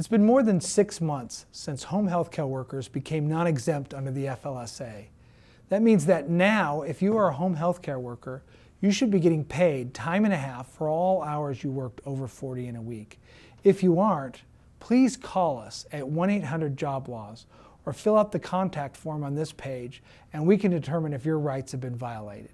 It's been more than six months since home health care workers became non-exempt under the FLSA. That means that now, if you are a home health care worker, you should be getting paid time and a half for all hours you worked over 40 in a week. If you aren't, please call us at 1-800-JOB-LAWS or fill out the contact form on this page and we can determine if your rights have been violated.